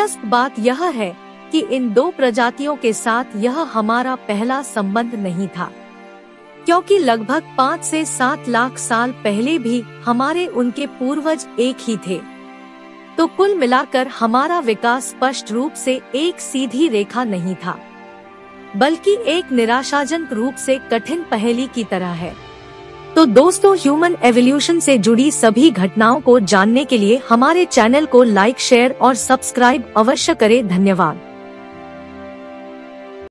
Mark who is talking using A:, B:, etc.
A: दिलचस्प बात यह है कि इन दो प्रजातियों के साथ यह हमारा पहला संबंध नहीं था। क्योंकि लगभग पाँच से सात लाख साल पहले भी हमारे उनके पूर्वज एक ही थे। तो कुल मिलाकर हमारा विकास स्पष्ट रूप से एक सीधी रेखा नहीं था, बल्कि एक निराशाजनक रूप से कठिन पहेली की तरह है। तो दोस्तों ह्यूमन एवोल्यूशन से जुड़ी सभी घटनाओं को जानने के लिए हमारे चैनल को लाइक शेयर और सब्सक्राइब अवश्य करें। धन्यवाद।